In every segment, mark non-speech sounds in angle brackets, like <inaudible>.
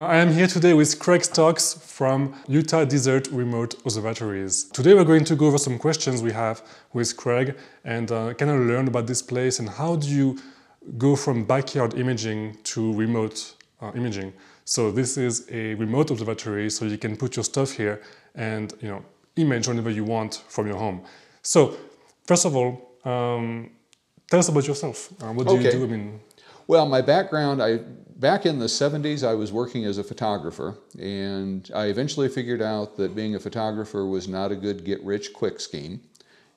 I am here today with Craig Stocks from Utah Desert Remote Observatories. Today we're going to go over some questions we have with Craig and uh, kind of learn about this place and how do you go from backyard imaging to remote uh, imaging. So this is a remote observatory so you can put your stuff here and you know image whenever you want from your home. So first of all, um, tell us about yourself. Uh, what do okay. you do? I mean, well, my background, I back in the 70s, I was working as a photographer, and I eventually figured out that being a photographer was not a good get rich quick scheme.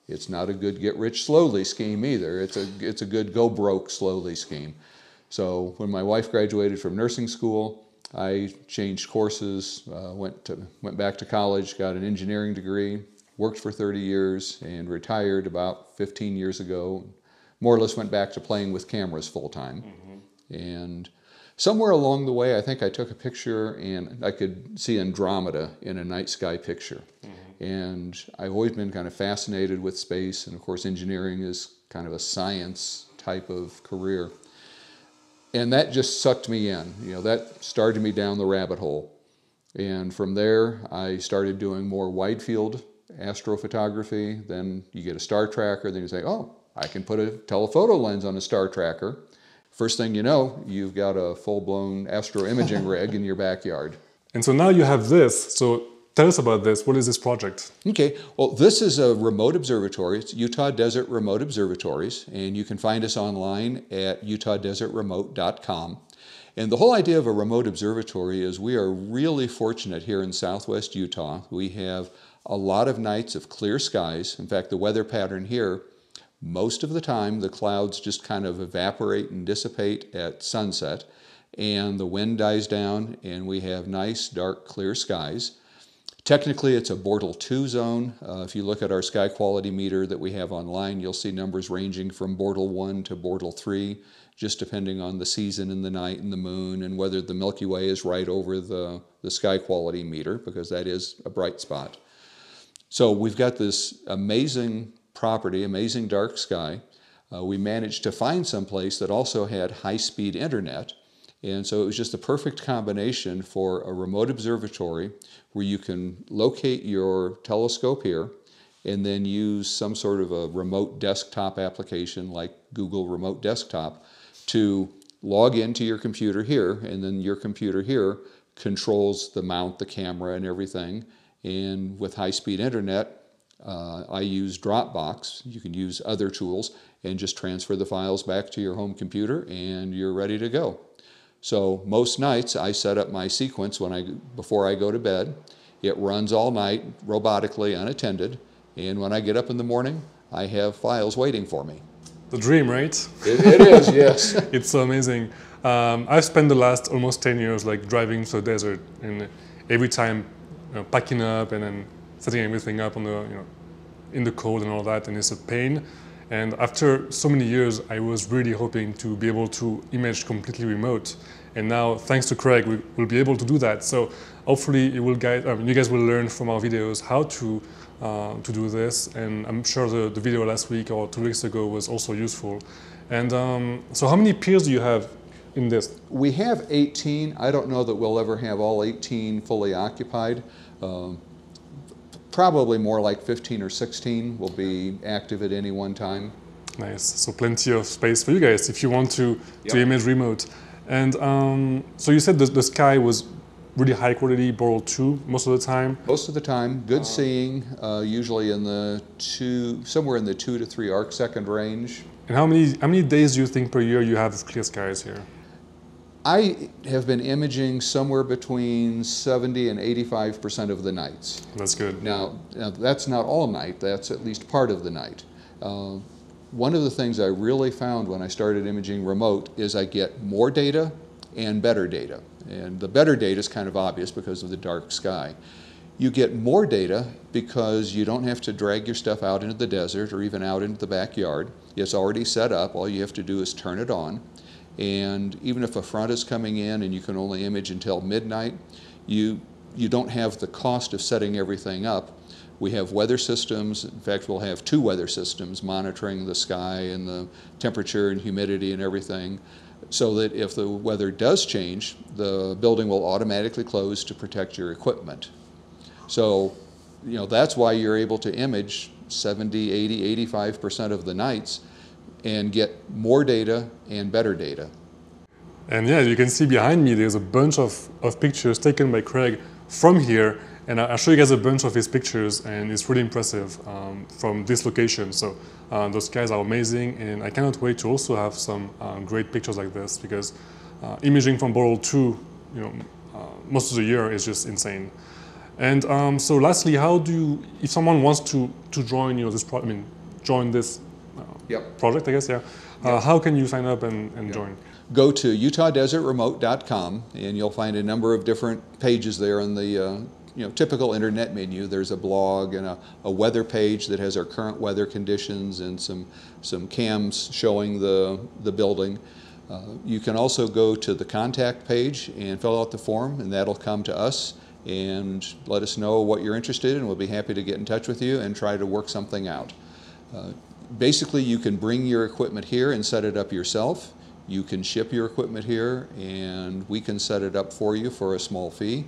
It's not a good get rich slowly scheme either. It's a, it's a good go broke slowly scheme. So when my wife graduated from nursing school, I changed courses, uh, went, to, went back to college, got an engineering degree, worked for 30 years, and retired about 15 years ago. More or less went back to playing with cameras full time. Mm-hmm. And Somewhere along the way, I think I took a picture and I could see Andromeda in a night sky picture. Mm-hmm. And I've always been kind of fascinated with space, and of course, engineering is kind of a science type of career. And that just sucked me in. You know, that started me down the rabbit hole. And from there, I started doing more wide field astrophotography. Then you get a star tracker, then you say, oh, I can put a telephoto lens on a star tracker First thing you know, you've got a full-blown astro imaging <laughs> rig in your backyard. And so now you have this. So tell us about this. What is this project? Okay, well, this is a remote observatory. It's Utah Desert Remote Observatories, and you can find us online at utahdesertremote.com. And the whole idea of a remote observatory is we are really fortunate here in southwest Utah. We have a lot of nights of clear skies. In fact, the weather pattern here most of the time, the clouds just kind of evaporate and dissipate at sunset, and the wind dies down, and we have nice, dark, clear skies. Technically, it's a Bortle 2 zone. Uh, if you look at our sky quality meter that we have online, you'll see numbers ranging from Bortle 1 to Bortle 3, just depending on the season and the night and the moon and whether the Milky Way is right over the, the sky quality meter, because that is a bright spot. So we've got this amazing property, amazing dark sky. Uh, we managed to find some place that also had high speed internet. And so it was just a perfect combination for a remote observatory where you can locate your telescope here and then use some sort of a remote desktop application like Google Remote Desktop to log into your computer here, and then your computer here controls the mount, the camera, and everything. And with high speed internet, uh, I use Dropbox. You can use other tools and just transfer the files back to your home computer and you're ready to go. So most nights I set up my sequence when I, before I go to bed. It runs all night robotically unattended and when I get up in the morning I have files waiting for me. The dream, right? it, it is, yes. <laughs> it's so amazing. Um, I've spent the last almost 10 years like driving through the desert and every time you know, packing up and then setting everything up on the, you know, in the cold and all that, and it's a pain. And after so many years, I was really hoping to be able to image completely remote. And now, thanks to Craig, we will be able to do that. So hopefully, will guide, mean, you guys will learn from our videos how to uh, to do this. And I'm sure the, the video last week or two weeks ago was also useful. And um, so, how many piers do you have in this? We have 18. I don't know that we'll ever have all 18 fully occupied. Um, probably more like 15 or 16 will be active at any one time. Nice. So plenty of space for you guys if you want to, yep. to image remote. And um, so you said the, the sky was really high quality, Bortle 2 most of the time? Most of the time. Good uh, seeing, uh, usually in the two, somewhere in the two to three arc second range. And how many, how many days do you think per year you have clear skies here? I have been imaging somewhere between 70 and 85% of the nights. That's good. Now, now that's not all night, that's at least part of the night. Uh, one of the things I really found when I started imaging remote is I get more data and better data. And the better data is kind of obvious because of the dark sky. You get more data because you don't have to drag your stuff out into the desert or even out into the backyard. It's already set up, all you have to do is turn it on. And even if a front is coming in and you can only image until midnight, you, you don't have the cost of setting everything up. We have weather systems. In fact, we'll have two weather systems monitoring the sky and the temperature and humidity and everything. so that if the weather does change, the building will automatically close to protect your equipment. So, you know, that's why you're able to image 70, 80, 85% of the nights and get more data and better data. And yeah, you can see behind me there's a bunch of, of pictures taken by Craig from here and I'll show you guys a bunch of his pictures and it's really impressive um, from this location. So uh, those guys are amazing and I cannot wait to also have some uh, great pictures like this because uh, imaging from Bortle 2, you know, uh, most of the year is just insane. And um, so lastly, how do you, if someone wants to, to join, you know, this, pro- I mean, join this Yep. project, I guess, yeah, uh, how can you sign up and, and join? Go to utahdesertremote.com and you'll find a number of different pages there in the uh, you know, typical internet menu. There's a blog and a, a weather page that has our current weather conditions and some, some cams showing the, the building. Uh, you can also go to the contact page and fill out the form and that'll come to us and let us know what you're interested in. We'll be happy to get in touch with you and try to work something out. Uh, basically, you can bring your equipment here and set it up yourself. You can ship your equipment here and we can set it up for you for a small fee.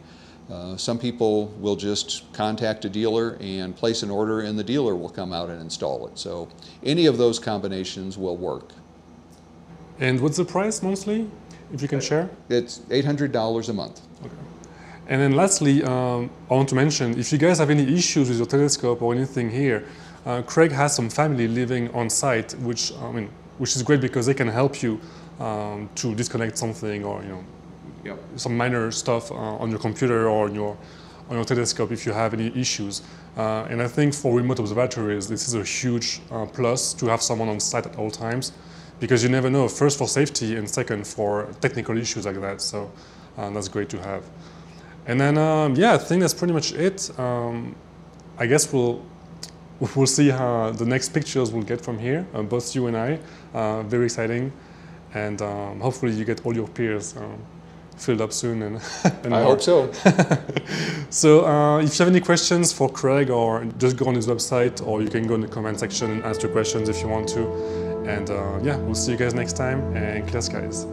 Uh, some people will just contact a dealer and place an order and the dealer will come out and install it. So any of those combinations will work. And what's the price monthly, if you can share? It's $800 a month. Okay. And then lastly, um, I want to mention, if you guys have any issues with your telescope or anything here, uh, Craig has some family living on site, which I mean, which is great because they can help you um, to disconnect something or you know Yep. some minor stuff uh, on your computer or on your on your telescope if you have any issues. Uh, and I think for remote observatories, this is a huge uh, plus to have someone on site at all times because you never know. First for safety and second for technical issues like that. So uh, that's great to have. And then um, yeah, I think that's pretty much it. Um, I guess we'll we'll see how the next pictures we'll get from here, uh, both you and I. Uh, very exciting, and um, hopefully you get all your piers um, filled up soon. And, <laughs> and I more. hope so. <laughs> So uh, if you have any questions for Craig, or just go on his website, or you can go in the comment section and ask your questions if you want to. And uh, yeah, we'll see you guys next time, and clear skies.